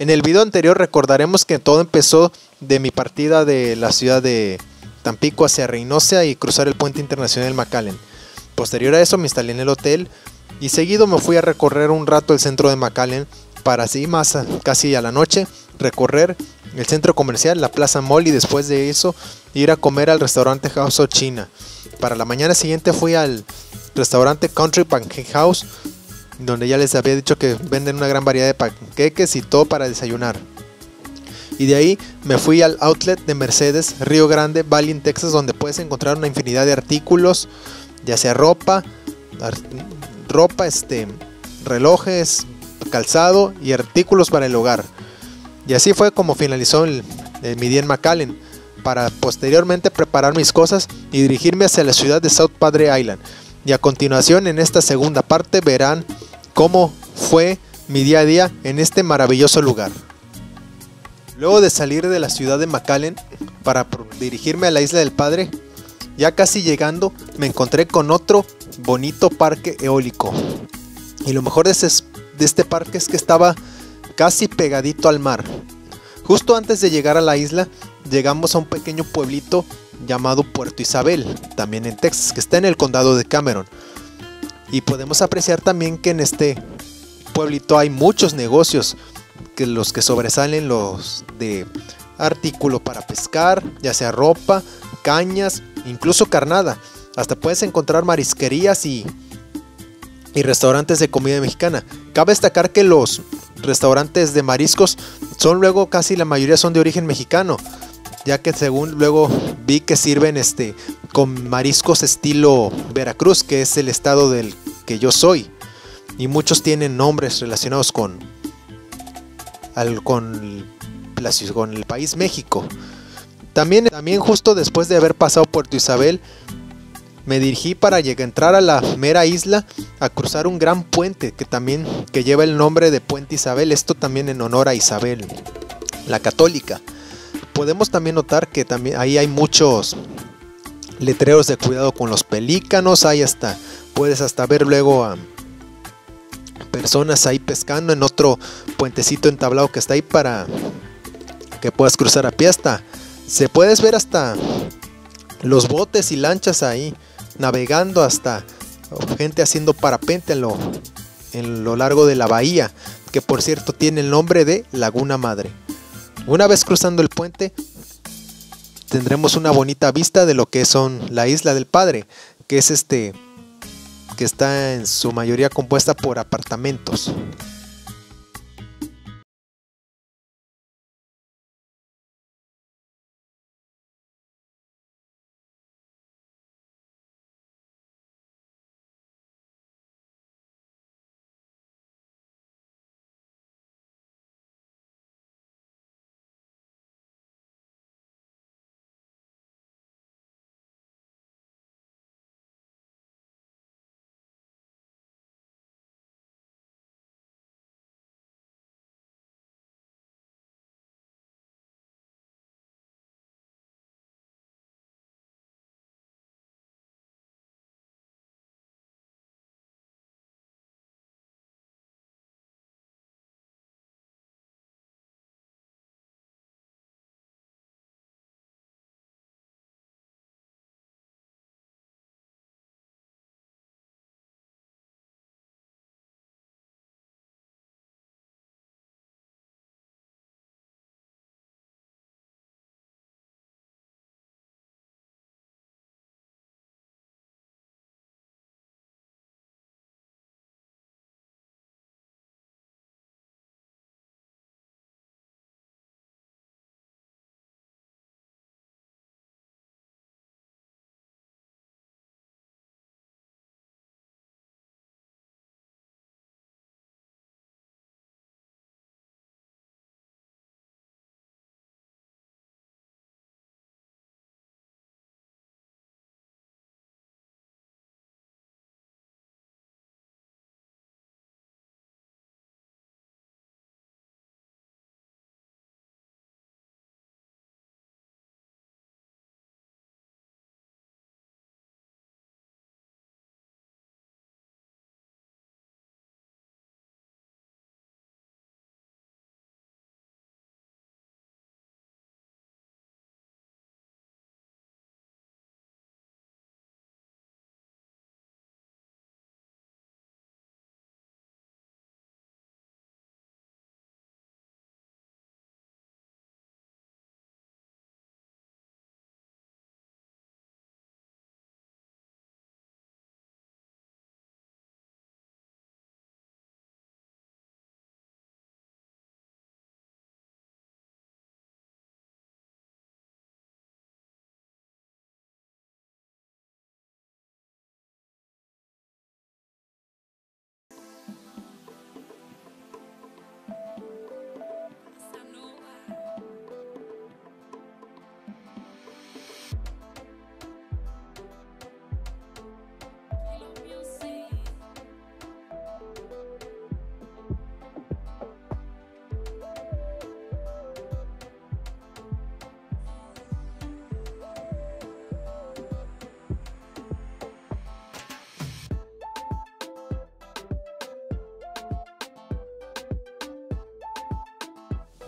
En el video anterior recordaremos que todo empezó de mi partida de la ciudad de Tampico hacia Reynosa y cruzar el puente internacional McAllen. Posterior a eso me instalé en el hotel y seguido me fui a recorrer un rato el centro de McAllen para así más casi a la noche recorrer el centro comercial, la Plaza Mall y después de eso ir a comer al restaurante House of China. Para la mañana siguiente fui al restaurante Country Pancake House, donde ya les había dicho que venden una gran variedad de panqueques y todo para desayunar. Y de ahí me fui al outlet de Mercedes, Río Grande, Valley, Texas, donde puedes encontrar una infinidad de artículos, ya sea ropa, ropa, este, relojes, calzado y artículos para el hogar. Y así fue como finalizó el, mi día en McAllen, para posteriormente preparar mis cosas y dirigirme hacia la ciudad de South Padre Island. Y a continuación en esta segunda parte verán cómo fue mi día a día en este maravilloso lugar. Luego de salir de la ciudad de McAllen para dirigirme a la isla del Padre, ya casi llegando me encontré con otro bonito parque eólico. Y lo mejor de de este parque es que estaba casi pegadito al mar. Justo antes de llegar a la isla, llegamos a un pequeño pueblito llamado Puerto Isabel, también en Texas, que está en el condado de Cameron. Y podemos apreciar también que en este pueblito hay muchos negocios, que los que sobresalen los de artículo para pescar, ya sea ropa, cañas, incluso carnada. Hasta puedes encontrar marisquerías y, y restaurantes de comida mexicana. Cabe destacar que los restaurantes de mariscos son luego casi la mayoría son de origen mexicano, ya que según luego vi que sirven este con mariscos estilo Veracruz, que es el estado del que yo soy. Y muchos tienen nombres relacionados con, al, con, el país México. También, también justo después de haber pasado Puerto Isabel, me dirigí para llegar, entrar a la mera isla a cruzar un gran puente que también que lleva el nombre de Puente Isabel, esto también en honor a Isabel, la católica. Podemos también notar que también ahí hay muchos letreros de cuidado con los pelícanos, hay hasta puedes hasta ver luego a personas ahí pescando en otro puentecito entablado que está ahí para que puedas cruzar a pie hasta se puedes ver hasta los botes y lanchas ahí navegando hasta gente haciendo parapente en lo, en lo largo de la bahía, que por cierto tiene el nombre de Laguna Madre. Una vez cruzando el puente, tendremos una bonita vista de lo que son la isla del Padre, que es este que está en su mayoría compuesta por apartamentos.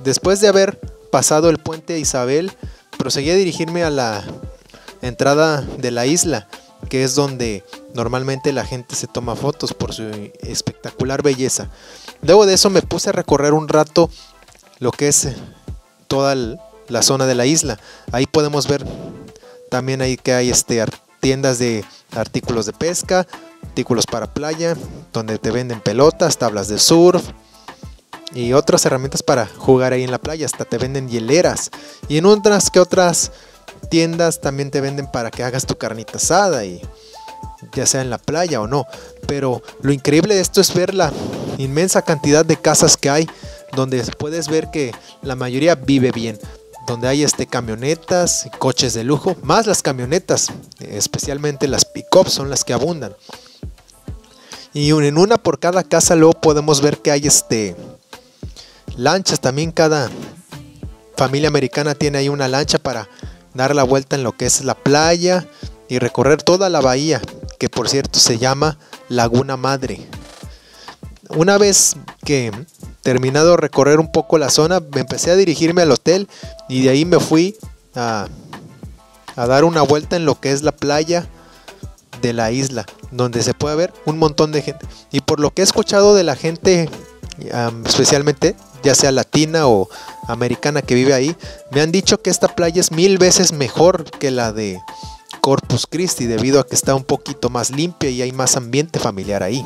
Después de haber pasado el puente Isabel, proseguí a dirigirme a la entrada de la isla, que es donde normalmente la gente se toma fotos por su espectacular belleza. Luego de eso me puse a recorrer un rato lo que es toda la zona de la isla. Ahí podemos ver también ahí que hay este, tiendas de artículos de pesca, artículos para playa, donde te venden pelotas, tablas de surf y otras herramientas para jugar ahí en la playa. Hasta te venden hieleras. Y en otras que otras tiendas también te venden para que hagas tu carnita asada y ya sea en la playa o no. Pero lo increíble de esto es ver la inmensa cantidad de casas que hay donde puedes ver que la mayoría vive bien. Donde hay este camionetas, coches de lujo, más las camionetas, especialmente las pick-ups son las que abundan. Y en una por cada casa luego podemos ver que hay este lanchas también cada familia americana tiene ahí una lancha para dar la vuelta en lo que es la playa y recorrer toda la bahía, que por cierto se llama Laguna Madre. Una vez que terminado recorrer un poco la zona, me empecé a dirigirme al hotel y de ahí me fui a, a dar una vuelta en lo que es la playa de la isla, donde se puede ver un montón de gente. Y por lo que he escuchado de la gente, especialmente ya sea latina o americana que vive ahí, me han dicho que esta playa es mil veces mejor que la de Corpus Christi debido a que está un poquito más limpia y hay más ambiente familiar ahí.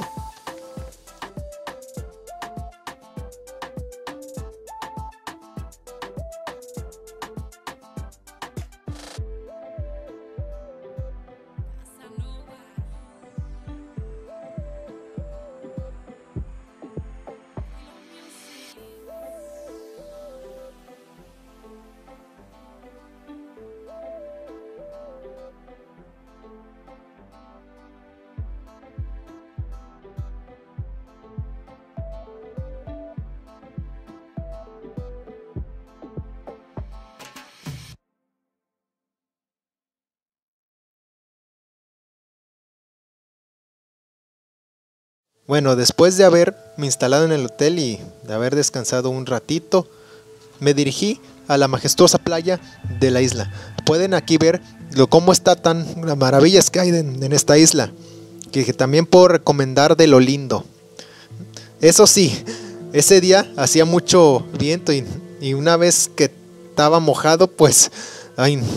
Bueno, después de haberme instalado en el hotel y de haber descansado un ratito, me dirigí a la majestuosa playa de la isla. Pueden aquí ver lo, cómo está tan las maravillas que hay en, esta isla, que, también puedo recomendar de lo lindo. Eso sí, ese día hacía mucho viento y, una vez que estaba mojado, pues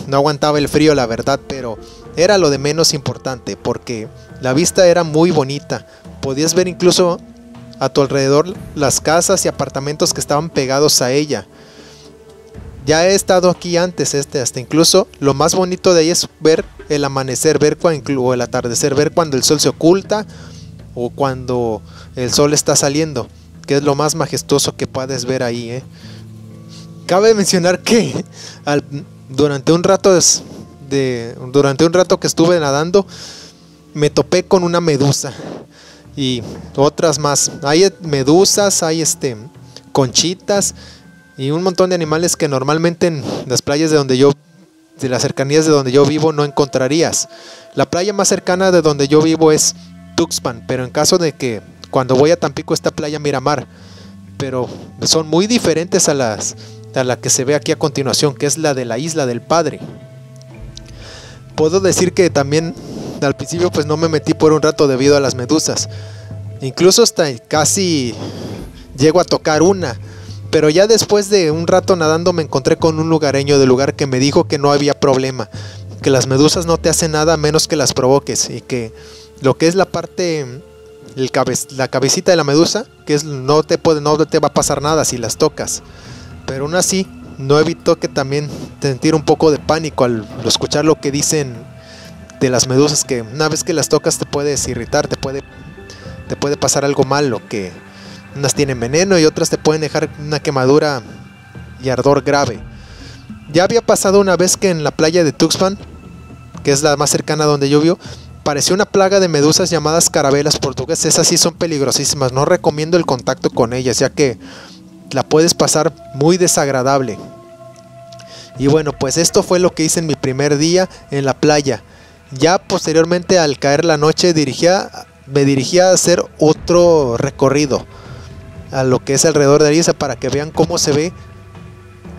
no aguantaba el frío, la verdad, pero era lo de menos importante porque la vista era muy bonita, Podías ver incluso a tu alrededor las casas y apartamentos que estaban pegados a ella. Ya he estado aquí antes, este, hasta incluso lo más bonito de ahí es ver el amanecer, ver o el atardecer, ver cuando el sol se oculta o cuando el sol está saliendo, que es lo más majestuoso que puedes ver ahí. ¿eh? Cabe mencionar que durante un rato durante un rato que estuve nadando me topé con una medusa y otras más. Hay medusas, hay este conchitas y un montón de animales que normalmente en las playas de donde yo de las cercanías de donde yo vivo no encontrarías. La playa más cercana de donde yo vivo es Tuxpan, pero en caso de que cuando voy a Tampico esta playa Miramar, pero son muy diferentes a las a la que se ve aquí a continuación, que es la de la Isla del Padre. Puedo decir que también al principio pues no me metí por un rato debido a las medusas. Incluso hasta casi llego a tocar una. Pero ya después de un rato nadando me encontré con un lugareño del lugar que me dijo que no había problema. Que las medusas no te hacen nada menos que las provoques. Y que lo que es la parte, la cabecita de la medusa, que es, no, te puede, no te va a pasar nada si las tocas. Pero aún así, no evito que también sentir un poco de pánico al escuchar lo que dicen de las medusas que una vez que las tocas te puedes irritar, te puede, te puede pasar algo malo, que unas tienen veneno y otras te pueden dejar una quemadura y ardor grave. Ya había pasado una vez que en la playa de Tuxpan, que es la más cercana donde yo vivo, pareció una plaga de medusas llamadas carabelas portuguesas. Esas sí son peligrosísimas, no recomiendo el contacto con ellas, ya que la puedes pasar muy desagradable. Y bueno, pues esto fue lo que hice en mi primer día en la playa. Ya posteriormente al caer la noche dirigía, me dirigía a hacer otro recorrido a lo que es alrededor de Ariza para que vean cómo se ve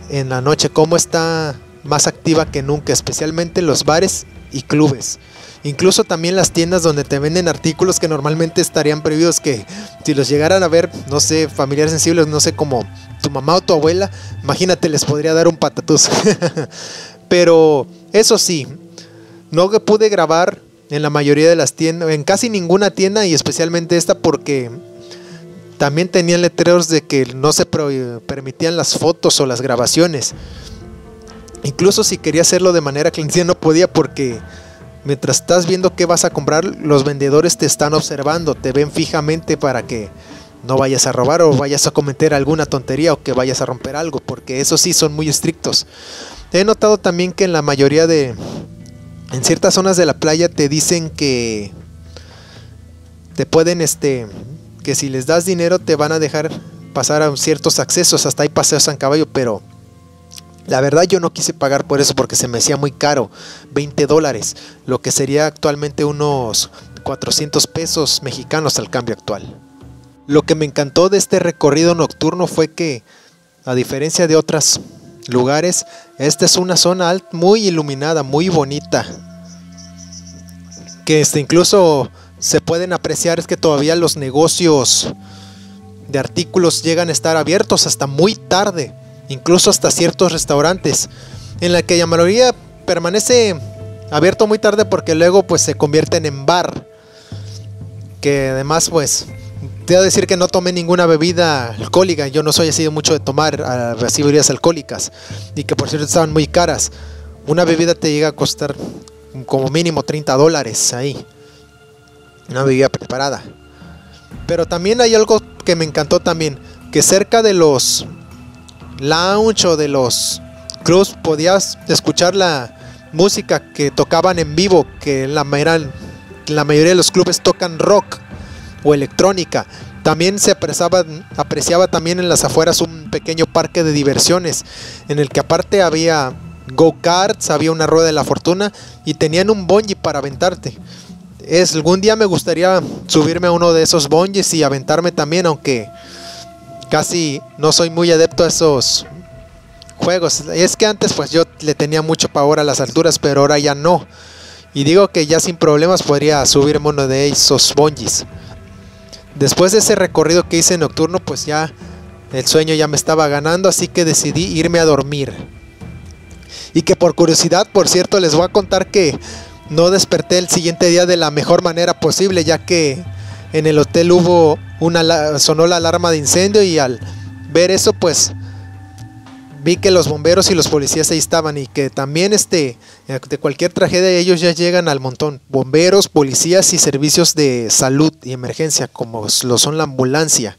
en la noche, cómo está más activa que nunca, especialmente los bares y clubes. Incluso también las tiendas donde te venden artículos que normalmente estarían prohibidos, que si los llegaran a ver, no sé, familiares sensibles, no sé, como tu mamá o tu abuela, imagínate, les podría dar un patatús. Pero eso sí, no pude grabar en la mayoría de las tiendas, en casi ninguna tienda y especialmente esta porque también tenían letreros de que no se permitían las fotos o las grabaciones. Incluso si quería hacerlo de manera clandestina no podía porque mientras estás viendo qué vas a comprar, los vendedores te están observando, te ven fijamente para que no vayas a robar o vayas a cometer alguna tontería o que vayas a romper algo, porque eso sí son muy estrictos. He notado también que en la mayoría de, en ciertas zonas de la playa te dicen que te pueden, este, que si les das dinero te van a dejar pasar a ciertos accesos, hasta hay paseos en caballo, pero la verdad yo no quise pagar por eso porque se me hacía muy caro, 20 dólares, lo que sería actualmente unos 400 pesos mexicanos al cambio actual. Lo que me encantó de este recorrido nocturno fue que, a diferencia de otros lugares, esta es una zona muy iluminada, muy bonita, que este, incluso se pueden apreciar es que todavía los negocios de artículos llegan a estar abiertos hasta muy tarde incluso hasta ciertos restaurantes, en la que la mayoría permanece abierto muy tarde porque luego pues se convierten en bar. Que además pues te voy a decir que no tomé ninguna bebida alcohólica, yo no soy así mucho de tomar a alcohólicas y que por cierto estaban muy caras. Una bebida te llega a costar como mínimo 30 dólares ahí. Una bebida preparada. Pero también hay algo que me encantó también, que cerca de los lounge o de los clubs podías escuchar la música que tocaban en vivo, que la mayoría de los clubes tocan rock o electrónica. También se apreciaba, también en las afueras un pequeño parque de diversiones en el que aparte había go-karts, había una rueda de la fortuna y tenían un bungee para aventarte. Es, algún día me gustaría subirme a uno de esos bungees y aventarme también, aunque casi no soy muy adepto a esos juegos. Es que antes pues yo le tenía mucho pavor a las alturas, pero ahora ya no. Y digo que ya sin problemas podría subirme uno de esos bungees. Después de ese recorrido que hice nocturno, pues ya el sueño ya me estaba ganando, así que decidí irme a dormir. Y que por curiosidad, por cierto, les voy a contar que no desperté el siguiente día de la mejor manera posible, ya que en el hotel hubo una sonó la alarma de incendio y al ver eso pues vi que los bomberos y los policías ahí estaban y que también este de cualquier tragedia ellos ya llegan al montón bomberos policías y servicios de salud y emergencia como lo son la ambulancia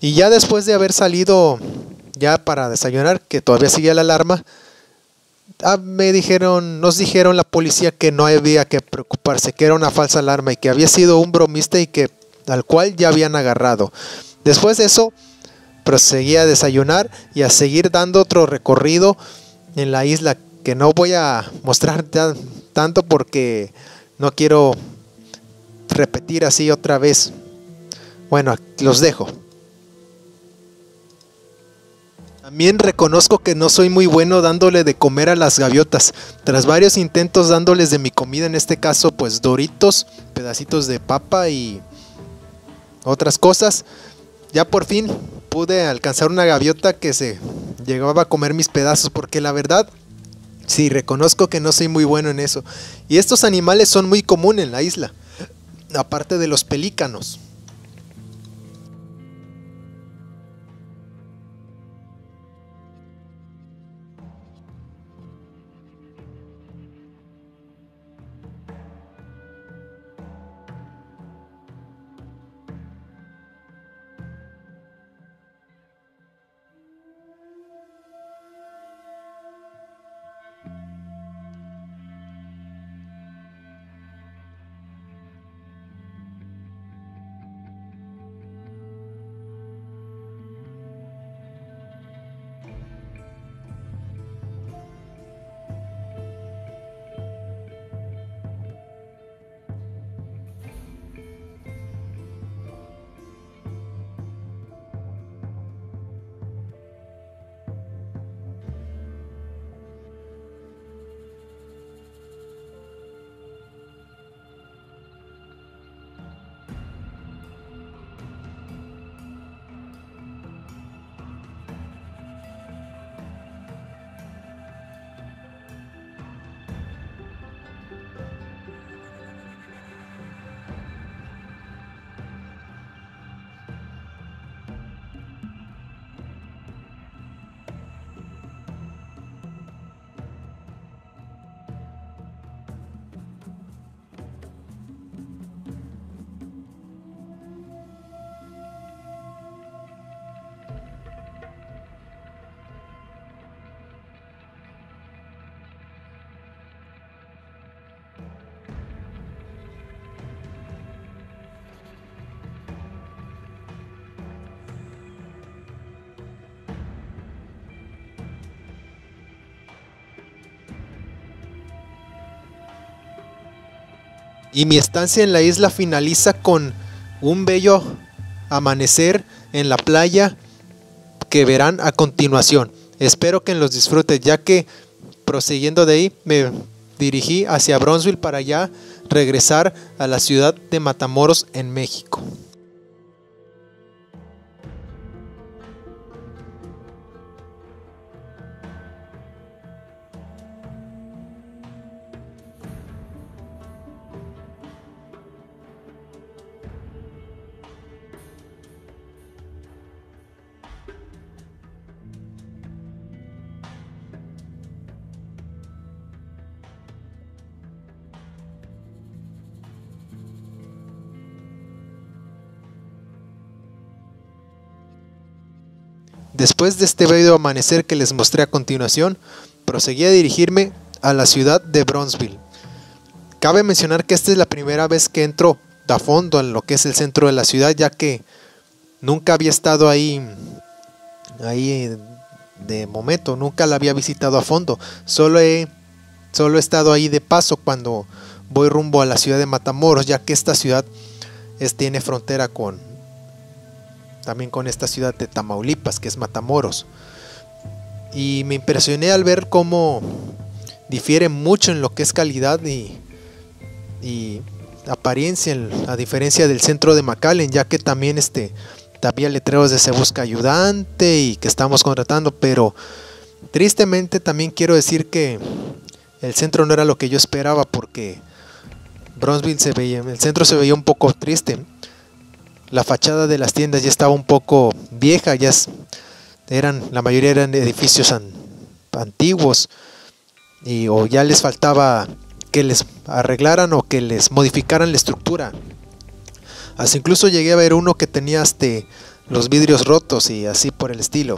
y ya después de haber salido ya para desayunar que todavía seguía la alarma ah, me dijeron nos dijeron la policía que no había que preocuparse que era una falsa alarma y que había sido un bromista y que al cual ya habían agarrado. Después de eso, proseguí a desayunar y a seguir dando otro recorrido en la isla que no voy a mostrar tanto porque no quiero repetir así otra vez. Bueno, los dejo. También reconozco que no soy muy bueno dándole de comer a las gaviotas. Tras varios intentos dándoles de mi comida, en este caso pues doritos, pedacitos de papa y otras cosas, ya por fin pude alcanzar una gaviota que se llegaba a comer mis pedazos, porque la verdad, sí, reconozco que no soy muy bueno en eso. Y estos animales son muy comunes en la isla, aparte de los pelícanos. Y mi estancia en la isla finaliza con un bello amanecer en la playa que verán a continuación. Espero que los disfruten ya que prosiguiendo de ahí me dirigí hacia Bronzeville para ya regresar a la ciudad de Matamoros en México. Después de este bello amanecer que les mostré a continuación, proseguí a dirigirme a la ciudad de Bronzeville. Cabe mencionar que esta es la primera vez que entro a fondo en lo que es el centro de la ciudad, ya que nunca había estado ahí, ahí de momento, nunca la había visitado a fondo. Solo he, solo estado ahí de paso cuando voy rumbo a la ciudad de Matamoros, ya que esta ciudad es, tiene frontera con, también con esta ciudad de Tamaulipas, que es Matamoros. Y me impresioné al ver cómo difiere mucho en lo que es calidad y, apariencia, a diferencia del centro de McAllen, ya que también este, había letreros de se busca ayudante y que estamos contratando, pero tristemente también quiero decir que el centro no era lo que yo esperaba porque Bronzeville se veía, el centro se veía un poco triste la fachada de las tiendas ya estaba un poco vieja, ya eran, la mayoría eran edificios antiguos y o ya les faltaba que les arreglaran o que les modificaran la estructura. Así incluso llegué a ver uno que tenía este, los vidrios rotos y así por el estilo.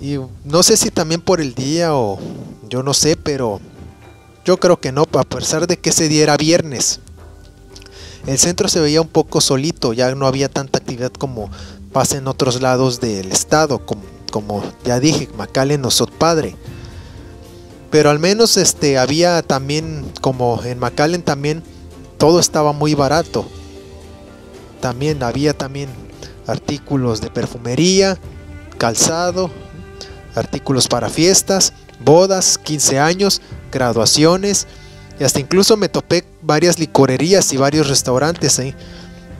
Y no sé si también por el día o yo no sé, pero yo creo que no, a pesar de que ese día era viernes. El centro se veía un poco solito, ya no había tanta actividad como pasa en otros lados del estado, como, ya dije, McAllen o Padre. Pero al menos este, había también, como en McAllen también, todo estaba muy barato. También había también artículos de perfumería, calzado, artículos para fiestas, bodas, 15 años, graduaciones, y hasta incluso me topé varias licorerías y varios restaurantes ahí.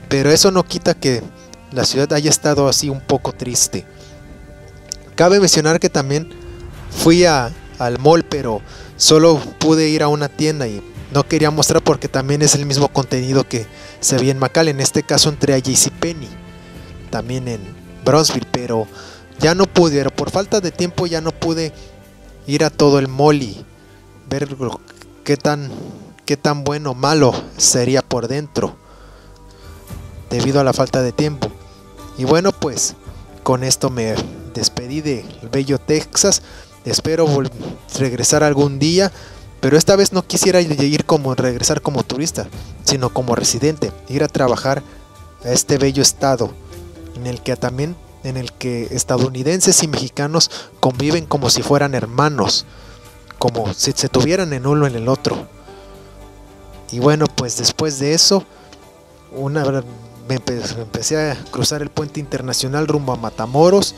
Pero eso no quita que la ciudad haya estado así un poco triste. Cabe mencionar que también fui a, al mall, pero solo pude ir a una tienda y no quería mostrar porque también es el mismo contenido que se veía en Macal. En este caso entré a JCPenney, también en Bronzeville, pero ya no pude, por falta de tiempo ya no pude ir a todo el mall y ver qué tan, qué tan bueno o malo sería por dentro debido a la falta de tiempo. Y bueno, pues con esto me despedí de bello Texas. Espero regresar algún día, pero esta vez no quisiera ir como regresar como turista, sino como residente, ir a trabajar a este bello estado en el que también en el que estadounidenses y mexicanos conviven como si fueran hermanos como si se tuvieran en uno en el otro. Y bueno, pues después de eso, una, me empecé a cruzar el puente internacional rumbo a Matamoros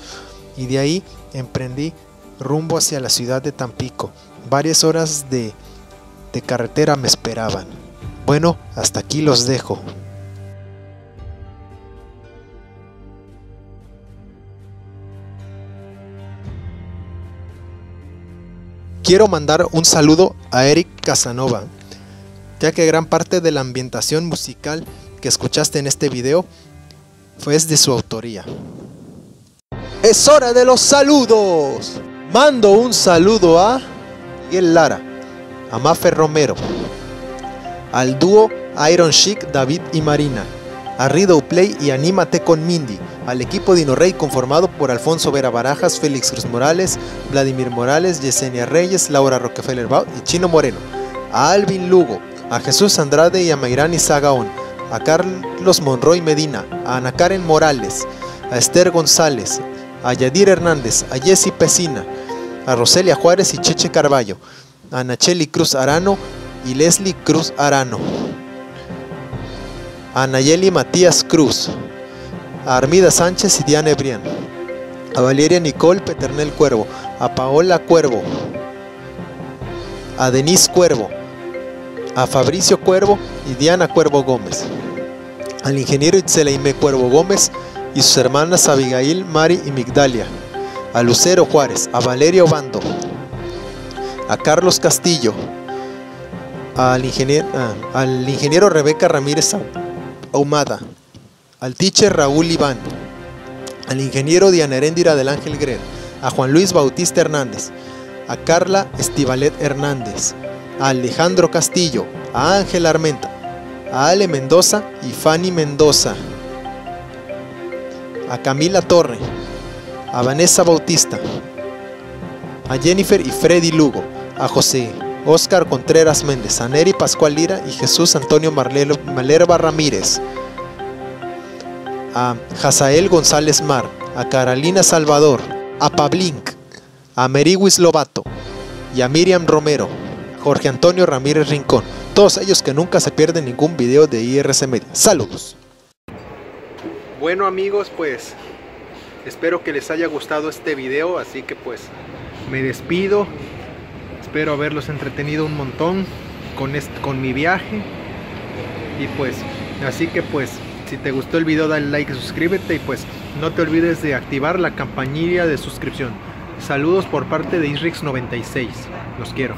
y de ahí emprendí rumbo hacia la ciudad de Tampico. Varias horas de, de carretera me esperaban. Bueno, hasta aquí los dejo. Quiero mandar un saludo a Eric Casanova, ya que gran parte de la ambientación musical que escuchaste en este video fue de su autoría. Es hora de los saludos. Mando un saludo a Miguel Lara, a Mafe Romero, al dúo Iron Chic, David y Marina, a Rido Play y Anímate con Mindy, al equipo Dino Rey conformado por Alfonso Vera Barajas, Félix Cruz Morales, Vladimir Morales, Yesenia Reyes, Laura Rockefeller Baut y Chino Moreno, a Alvin Lugo, a Jesús Andrade y a Mayrani Sagaón, a Carlos Monroy Medina, a Ana Karen Morales, a Esther González, a Yadir Hernández, a Jessy Pesina, a Roselia Juárez y Cheche Carballo, a Nacheli Cruz Arano, y Leslie Cruz Arano. A Nayeli Matías Cruz. A Armida Sánchez y Diana Ebrián. A Valeria Nicole Peternel Cuervo. A Paola Cuervo. A Denise Cuervo. A Fabricio Cuervo y Diana Cuervo Gómez. Al ingeniero Itzelaime Cuervo Gómez y sus hermanas Abigail, Mari y Migdalia. A Lucero Juárez. A Valerio Bando. A Carlos Castillo. Al ingeniero, ah, al ingeniero Rebeca Ramírez Ahumada, al teacher Raúl Iván, al ingeniero Diana Heréndira del Ángel Grer, a Juan Luis Bautista Hernández, a Carla Estivalet Hernández, a Alejandro Castillo, a Ángel Armenta, a Ale Mendoza y Fanny Mendoza, a Camila Torre, a Vanessa Bautista, a Jennifer y Freddy Lugo, a José Oscar Contreras Méndez, a Neri Pascual Lira y Jesús Antonio Malerba Ramírez, a Jazael González Mar, a Carolina Salvador, a Pablink, a Meriwis Lobato y a Miriam Romero, Jorge Antonio Ramírez Rincón, todos ellos que nunca se pierden ningún video de IRC Media. Saludos. Bueno amigos, pues espero que les haya gustado este video, así que pues me despido. Espero haberlos entretenido un montón con, con mi viaje. Y pues, así que pues, si te gustó el video dale like, suscríbete y pues no te olvides de activar la campanilla de suscripción. Saludos por parte de Isrix96. Los quiero.